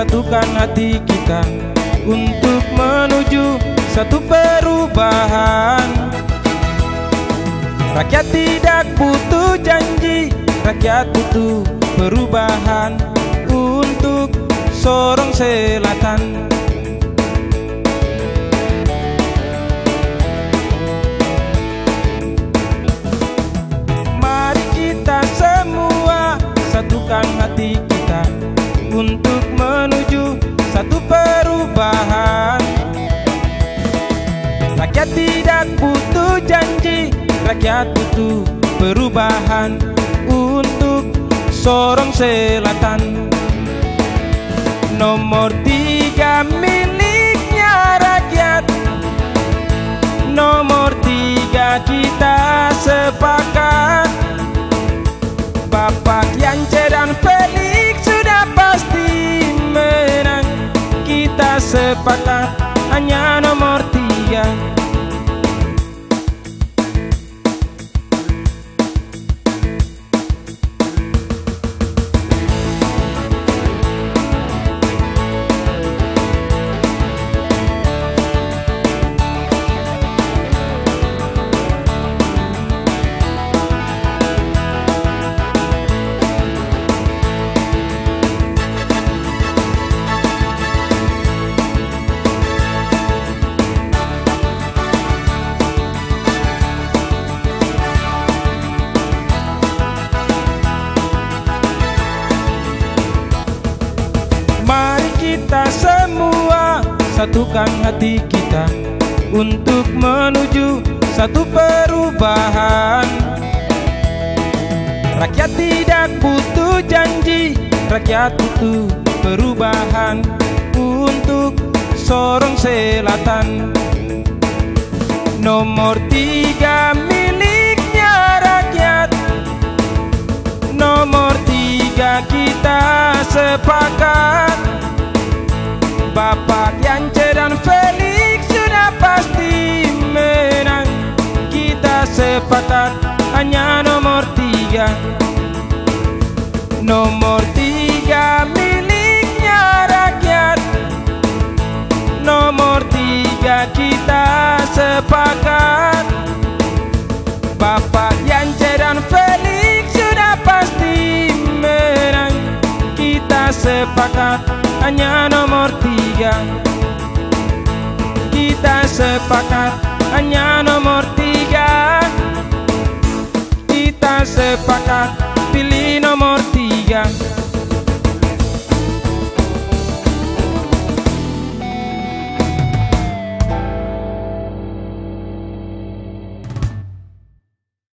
Satukan hati kita untuk menuju satu perubahan. Rakyat tidak butuh janji Rakyat butuh perubahan Untuk Sorong Selatan. Mari kita semua satukan hati Rakyat tidak butuh janji Rakyat butuh perubahan Untuk Sorong Selatan. Nomor tiga miliknya rakyat. Nomor tiga kita sepakat. Bapak Yance dan Felix sudah pasti menang. Kita sepakat satukan hati kita untuk menuju satu perubahan. Rakyat tidak butuh janji, rakyat butuh perubahan untuk Sorong Selatan. Nomor tiga hanya nomor tiga. Nomor tiga miliknya rakyat. Nomor tiga kita sepakat. Bapak Yance dan Felix sudah pasti menang. Kita sepakat hanya nomor tiga. Kita sepakat hanya nomor tiga sepakat Pilih nomor tiga